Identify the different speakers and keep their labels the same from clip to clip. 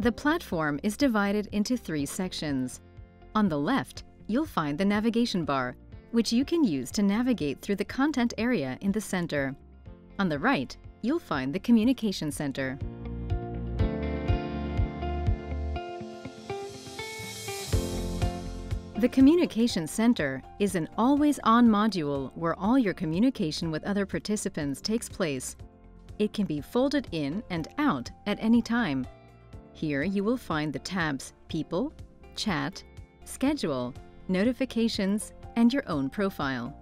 Speaker 1: The platform is divided into three sections. On the left, you'll find the navigation bar, which you can use to navigate through the content area in the center. On the right, you'll find the Communication Center. The Communication Center is an always-on module where all your communication with other participants takes place. It can be folded in and out at any time. Here you will find the tabs People, Chat, Schedule, Notifications, and your own profile.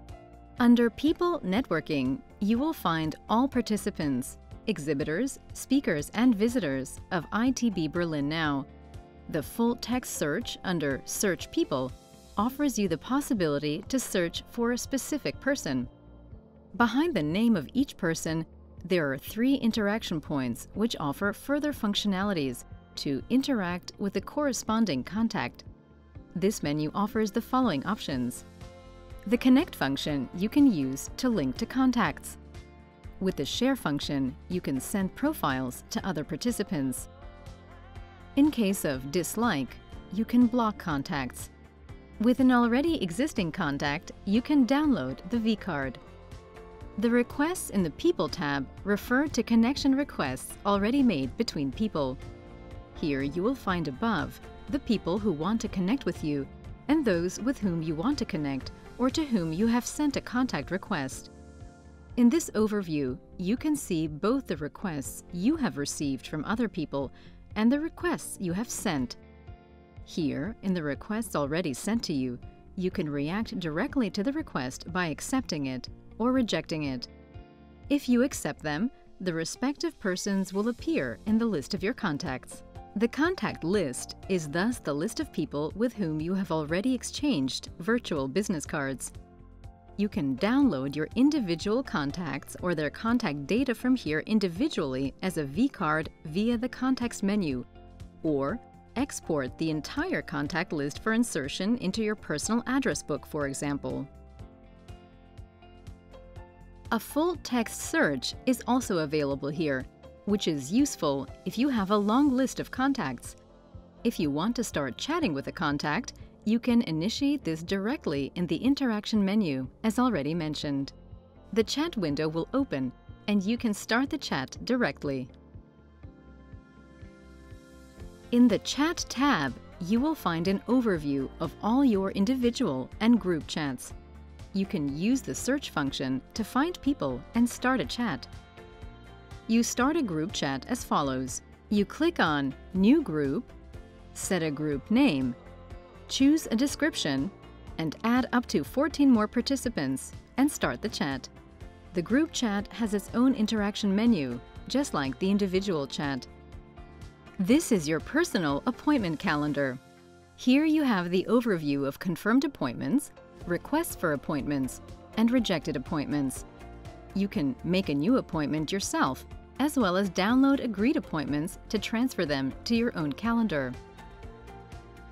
Speaker 1: Under People Networking, you will find all participants, exhibitors, speakers, and visitors of ITB Berlin Now. The full text search under Search People offers you the possibility to search for a specific person. Behind the name of each person, there are three interaction points which offer further functionalities to interact with the corresponding contact. This menu offers the following options. The Connect function you can use to link to contacts. With the Share function, you can send profiles to other participants. In case of dislike, you can block contacts with an already existing contact, you can download the vCard. The requests in the People tab refer to connection requests already made between people. Here you will find above the people who want to connect with you and those with whom you want to connect or to whom you have sent a contact request. In this overview, you can see both the requests you have received from other people and the requests you have sent here, in the requests already sent to you, you can react directly to the request by accepting it or rejecting it. If you accept them, the respective persons will appear in the list of your contacts. The contact list is thus the list of people with whom you have already exchanged virtual business cards. You can download your individual contacts or their contact data from here individually as a vCard via the Context menu, or Export the entire contact list for insertion into your personal address book, for example. A full text search is also available here, which is useful if you have a long list of contacts. If you want to start chatting with a contact, you can initiate this directly in the interaction menu, as already mentioned. The chat window will open, and you can start the chat directly. In the Chat tab, you will find an overview of all your individual and group chats. You can use the search function to find people and start a chat. You start a group chat as follows. You click on New Group, set a group name, choose a description, and add up to 14 more participants and start the chat. The group chat has its own interaction menu, just like the individual chat. This is your personal appointment calendar. Here you have the overview of confirmed appointments, requests for appointments, and rejected appointments. You can make a new appointment yourself, as well as download agreed appointments to transfer them to your own calendar.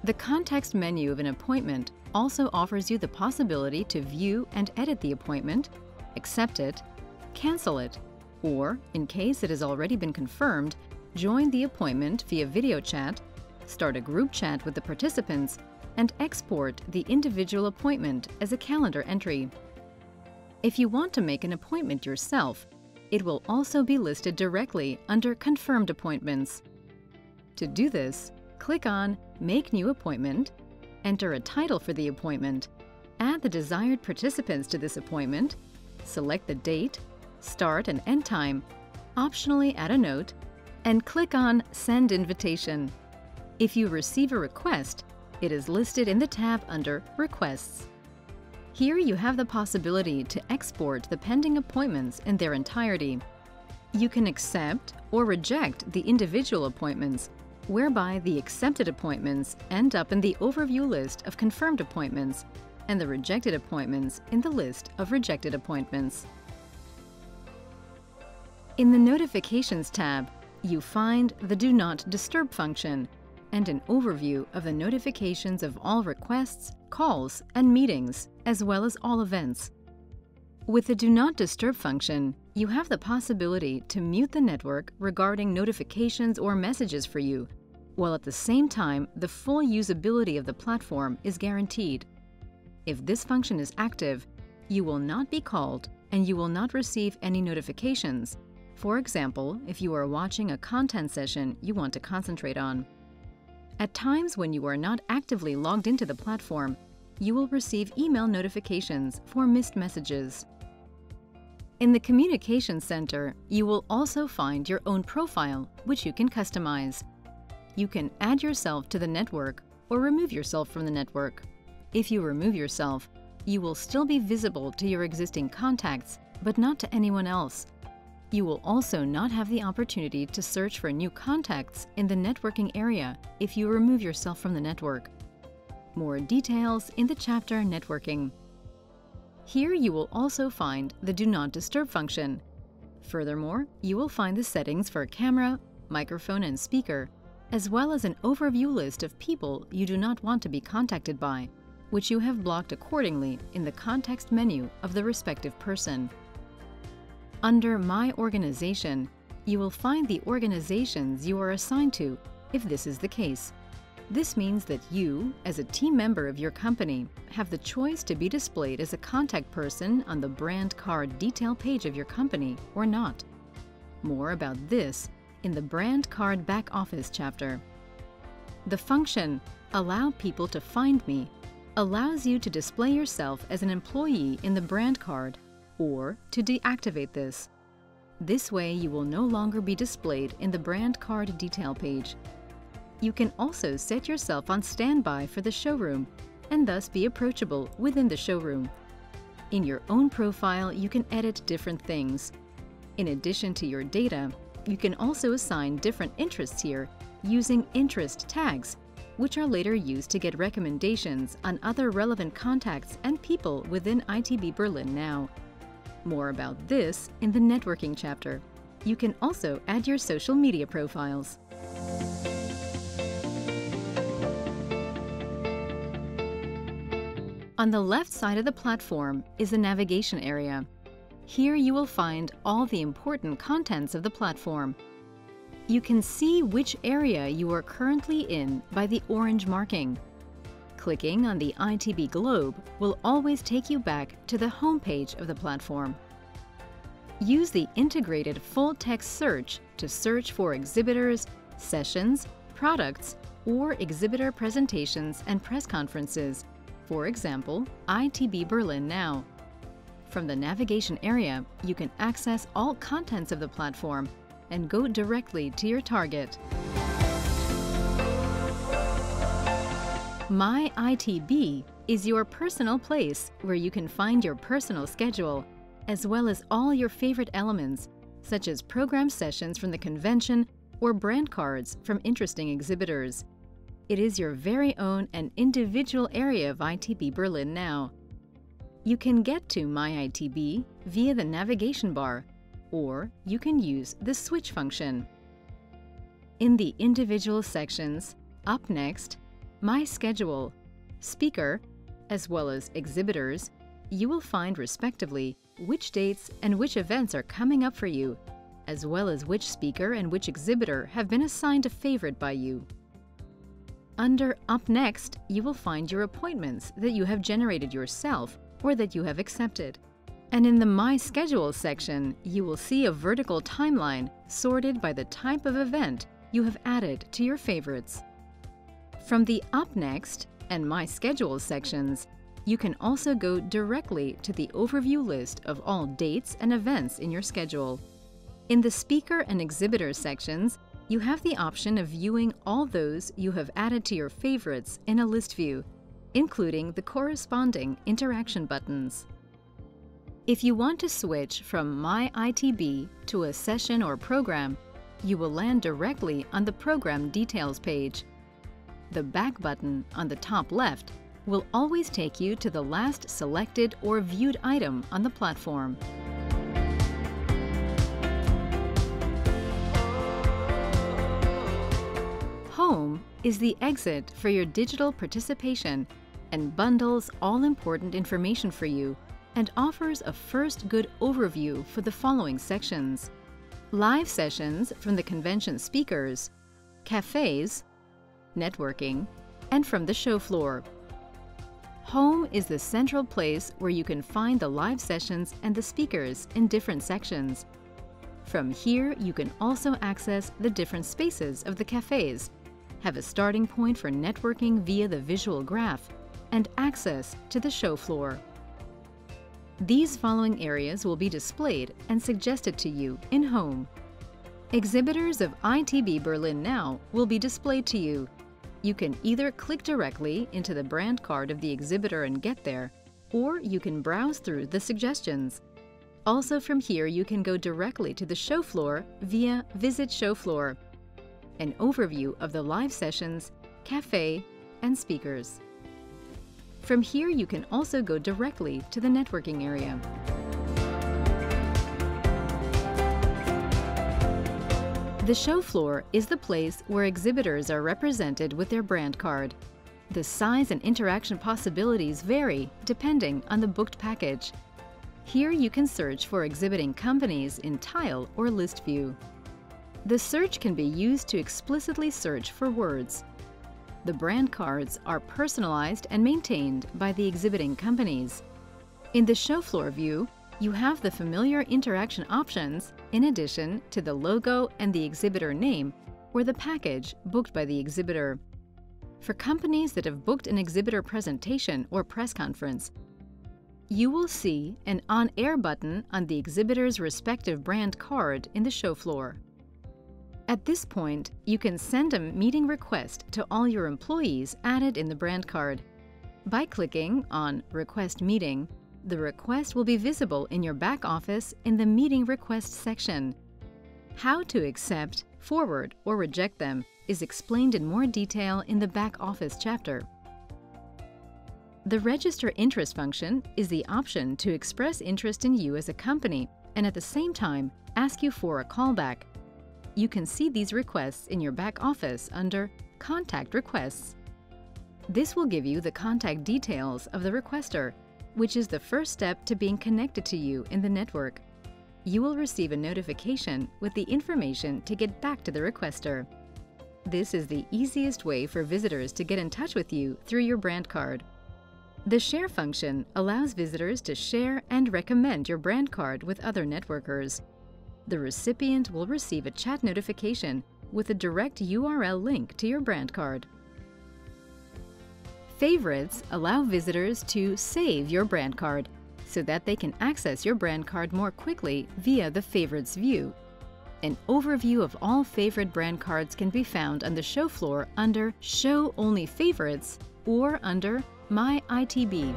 Speaker 1: The context menu of an appointment also offers you the possibility to view and edit the appointment, accept it, cancel it, or, in case it has already been confirmed, join the appointment via video chat, start a group chat with the participants, and export the individual appointment as a calendar entry. If you want to make an appointment yourself, it will also be listed directly under Confirmed Appointments. To do this, click on Make New Appointment, enter a title for the appointment, add the desired participants to this appointment, select the date, start and end time, optionally add a note, and click on Send Invitation. If you receive a request, it is listed in the tab under Requests. Here you have the possibility to export the pending appointments in their entirety. You can accept or reject the individual appointments, whereby the accepted appointments end up in the overview list of confirmed appointments and the rejected appointments in the list of rejected appointments. In the Notifications tab, you find the Do Not Disturb function and an overview of the notifications of all requests, calls, and meetings, as well as all events. With the Do Not Disturb function, you have the possibility to mute the network regarding notifications or messages for you, while at the same time the full usability of the platform is guaranteed. If this function is active, you will not be called and you will not receive any notifications. For example, if you are watching a content session you want to concentrate on. At times when you are not actively logged into the platform, you will receive email notifications for missed messages. In the Communication Center, you will also find your own profile, which you can customize. You can add yourself to the network or remove yourself from the network. If you remove yourself, you will still be visible to your existing contacts, but not to anyone else. You will also not have the opportunity to search for new contacts in the networking area if you remove yourself from the network. More details in the chapter Networking. Here you will also find the Do Not Disturb function. Furthermore, you will find the settings for camera, microphone and speaker, as well as an overview list of people you do not want to be contacted by which you have blocked accordingly in the context menu of the respective person. Under My Organization, you will find the organizations you are assigned to, if this is the case. This means that you, as a team member of your company, have the choice to be displayed as a contact person on the brand card detail page of your company or not. More about this in the Brand Card Back Office chapter. The function Allow People to Find Me allows you to display yourself as an employee in the brand card or to deactivate this. This way you will no longer be displayed in the brand card detail page. You can also set yourself on standby for the showroom and thus be approachable within the showroom. In your own profile, you can edit different things. In addition to your data, you can also assign different interests here using interest tags which are later used to get recommendations on other relevant contacts and people within ITB Berlin now. More about this in the networking chapter. You can also add your social media profiles. On the left side of the platform is the navigation area. Here you will find all the important contents of the platform, you can see which area you are currently in by the orange marking. Clicking on the ITB globe will always take you back to the home page of the platform. Use the integrated full-text search to search for exhibitors, sessions, products, or exhibitor presentations and press conferences, for example, ITB Berlin Now. From the navigation area, you can access all contents of the platform and go directly to your target. My ITB is your personal place where you can find your personal schedule, as well as all your favorite elements, such as program sessions from the convention or brand cards from interesting exhibitors. It is your very own and individual area of ITB Berlin now. You can get to My ITB via the navigation bar or you can use the switch function. In the individual sections, up next, My Schedule, Speaker, as well as Exhibitors, you will find respectively which dates and which events are coming up for you, as well as which speaker and which exhibitor have been assigned a favorite by you. Under Up Next, you will find your appointments that you have generated yourself or that you have accepted. And in the My Schedule section, you will see a vertical timeline sorted by the type of event you have added to your favorites. From the Up Next and My Schedule sections, you can also go directly to the overview list of all dates and events in your schedule. In the Speaker and Exhibitor sections, you have the option of viewing all those you have added to your favorites in a list view, including the corresponding interaction buttons. If you want to switch from My ITB to a session or program, you will land directly on the Program Details page. The Back button on the top left will always take you to the last selected or viewed item on the platform. Home is the exit for your digital participation and bundles all important information for you and offers a first good overview for the following sections. Live sessions from the convention speakers, cafes, networking, and from the show floor. Home is the central place where you can find the live sessions and the speakers in different sections. From here, you can also access the different spaces of the cafes, have a starting point for networking via the visual graph, and access to the show floor. These following areas will be displayed and suggested to you in Home. Exhibitors of ITB Berlin Now will be displayed to you you can either click directly into the brand card of the exhibitor and get there, or you can browse through the suggestions. Also from here, you can go directly to the show floor via Visit Show Floor, an overview of the live sessions, cafe, and speakers. From here, you can also go directly to the networking area. The show floor is the place where exhibitors are represented with their brand card. The size and interaction possibilities vary depending on the booked package. Here you can search for exhibiting companies in tile or list view. The search can be used to explicitly search for words. The brand cards are personalized and maintained by the exhibiting companies. In the show floor view, you have the familiar interaction options in addition to the logo and the exhibitor name or the package booked by the exhibitor. For companies that have booked an exhibitor presentation or press conference, you will see an On-Air button on the exhibitor's respective brand card in the show floor. At this point, you can send a meeting request to all your employees added in the brand card. By clicking on Request Meeting, the request will be visible in your back office in the Meeting Request section. How to accept, forward, or reject them is explained in more detail in the back office chapter. The Register Interest function is the option to express interest in you as a company and at the same time ask you for a callback. You can see these requests in your back office under Contact Requests. This will give you the contact details of the requester which is the first step to being connected to you in the network. You will receive a notification with the information to get back to the requester. This is the easiest way for visitors to get in touch with you through your brand card. The Share function allows visitors to share and recommend your brand card with other networkers. The recipient will receive a chat notification with a direct URL link to your brand card. Favorites allow visitors to save your brand card so that they can access your brand card more quickly via the Favorites view. An overview of all favorite brand cards can be found on the show floor under Show Only Favorites or under My ITB.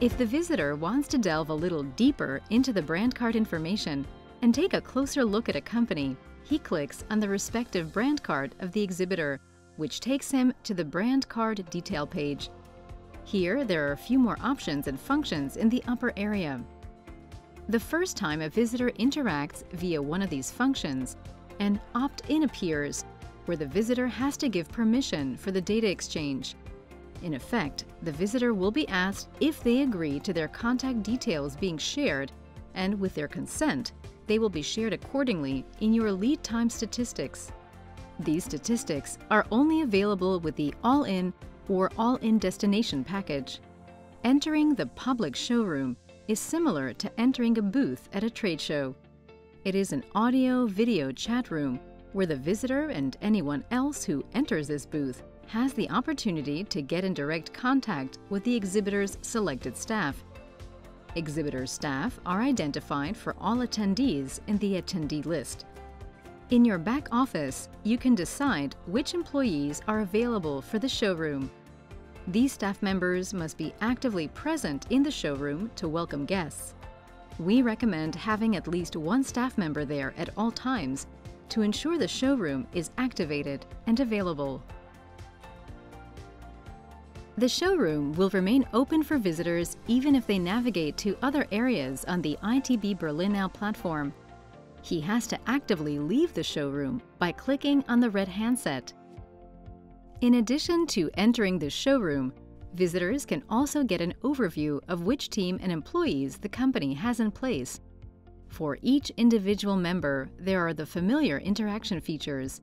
Speaker 1: If the visitor wants to delve a little deeper into the brand card information and take a closer look at a company, he clicks on the respective brand card of the exhibitor, which takes him to the brand card detail page. Here, there are a few more options and functions in the upper area. The first time a visitor interacts via one of these functions, an opt-in appears, where the visitor has to give permission for the data exchange. In effect, the visitor will be asked if they agree to their contact details being shared, and with their consent, they will be shared accordingly in your lead time statistics. These statistics are only available with the All-In or All-In Destination package. Entering the public showroom is similar to entering a booth at a trade show. It is an audio-video chat room where the visitor and anyone else who enters this booth has the opportunity to get in direct contact with the exhibitor's selected staff Exhibitor staff are identified for all attendees in the attendee list. In your back office, you can decide which employees are available for the showroom. These staff members must be actively present in the showroom to welcome guests. We recommend having at least one staff member there at all times to ensure the showroom is activated and available. The showroom will remain open for visitors even if they navigate to other areas on the ITB Berlin Now platform. He has to actively leave the showroom by clicking on the red handset. In addition to entering the showroom, visitors can also get an overview of which team and employees the company has in place. For each individual member, there are the familiar interaction features.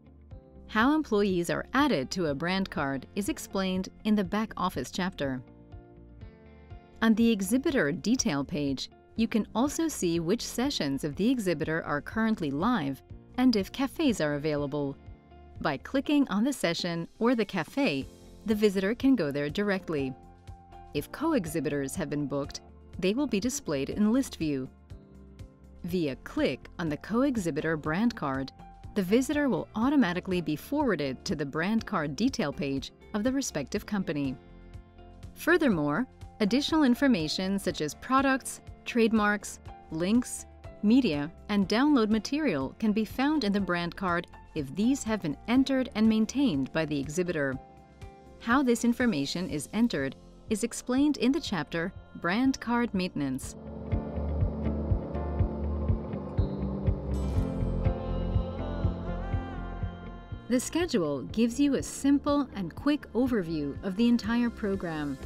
Speaker 1: How employees are added to a brand card is explained in the back office chapter. On the exhibitor detail page, you can also see which sessions of the exhibitor are currently live and if cafes are available. By clicking on the session or the cafe, the visitor can go there directly. If co-exhibitors have been booked, they will be displayed in list view. Via click on the co-exhibitor brand card, the visitor will automatically be forwarded to the brand card detail page of the respective company. Furthermore, additional information such as products, trademarks, links, media, and download material can be found in the brand card if these have been entered and maintained by the exhibitor. How this information is entered is explained in the chapter Brand Card Maintenance. The schedule gives you a simple and quick overview of the entire program.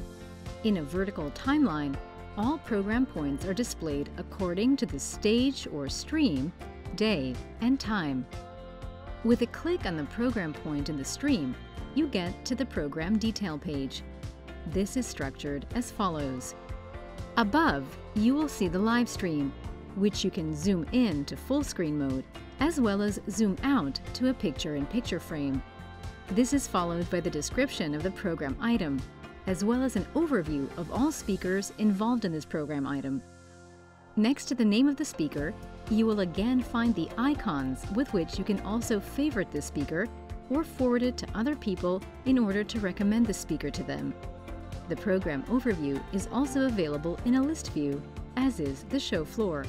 Speaker 1: In a vertical timeline, all program points are displayed according to the stage or stream, day, and time. With a click on the program point in the stream, you get to the program detail page. This is structured as follows. Above, you will see the live stream, which you can zoom in to full screen mode, as well as zoom out to a picture-in-picture -picture frame. This is followed by the description of the program item, as well as an overview of all speakers involved in this program item. Next to the name of the speaker, you will again find the icons with which you can also favorite the speaker or forward it to other people in order to recommend the speaker to them. The program overview is also available in a list view, as is the show floor.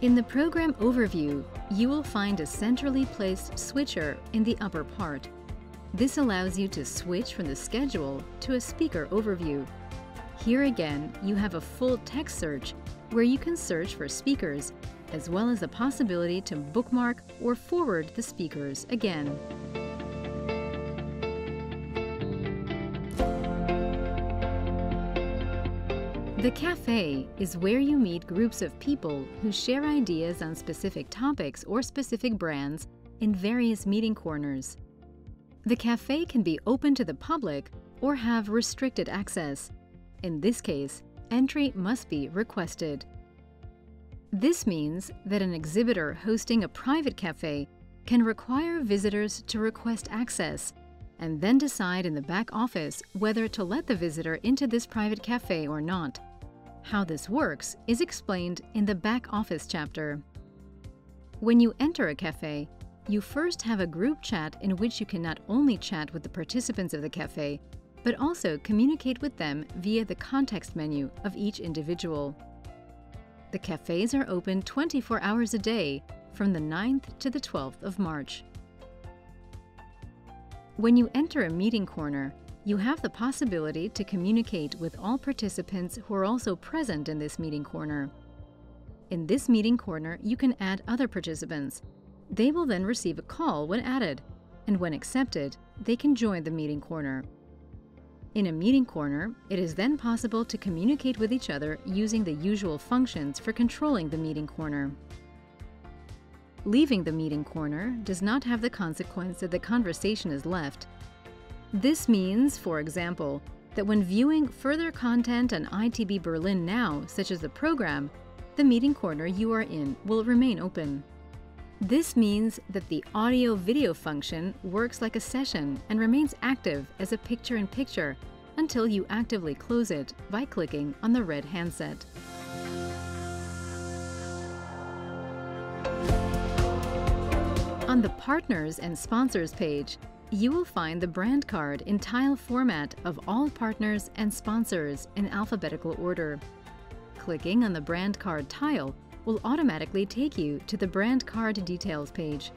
Speaker 1: In the program overview, you will find a centrally placed switcher in the upper part. This allows you to switch from the schedule to a speaker overview. Here again, you have a full text search where you can search for speakers, as well as the possibility to bookmark or forward the speakers again. The cafe is where you meet groups of people who share ideas on specific topics or specific brands in various meeting corners. The cafe can be open to the public or have restricted access. In this case, entry must be requested. This means that an exhibitor hosting a private cafe can require visitors to request access and then decide in the back office whether to let the visitor into this private cafe or not. How this works is explained in the back office chapter. When you enter a cafe, you first have a group chat in which you can not only chat with the participants of the cafe, but also communicate with them via the context menu of each individual. The cafes are open 24 hours a day from the 9th to the 12th of March. When you enter a meeting corner, you have the possibility to communicate with all participants who are also present in this meeting corner. In this meeting corner, you can add other participants, they will then receive a call when added, and when accepted, they can join the meeting corner. In a meeting corner, it is then possible to communicate with each other using the usual functions for controlling the meeting corner. Leaving the meeting corner does not have the consequence that the conversation is left. This means, for example, that when viewing further content on ITB Berlin Now, such as the program, the meeting corner you are in will remain open. This means that the audio-video function works like a session and remains active as a picture-in-picture until you actively close it by clicking on the red handset. On the Partners and Sponsors page, you will find the brand card in tile format of all partners and sponsors in alphabetical order. Clicking on the brand card tile will automatically take you to the brand card details page.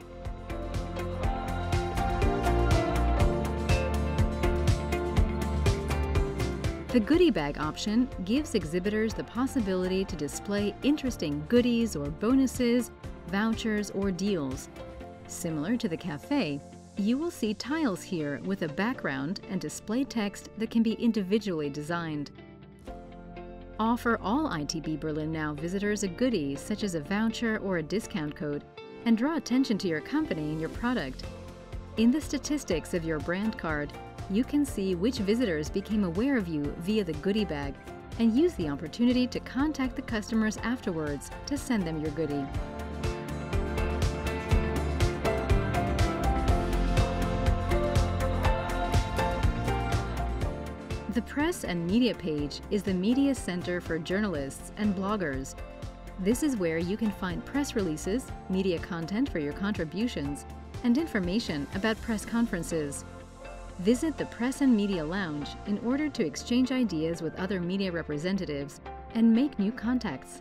Speaker 1: The goodie bag option gives exhibitors the possibility to display interesting goodies or bonuses, vouchers, or deals. Similar to the cafe, you will see tiles here with a background and display text that can be individually designed. Offer all ITB Berlin Now visitors a goodie such as a voucher or a discount code and draw attention to your company and your product. In the statistics of your brand card, you can see which visitors became aware of you via the goodie bag and use the opportunity to contact the customers afterwards to send them your goodie. The Press and Media page is the media center for journalists and bloggers. This is where you can find press releases, media content for your contributions, and information about press conferences. Visit the Press and Media Lounge in order to exchange ideas with other media representatives and make new contacts.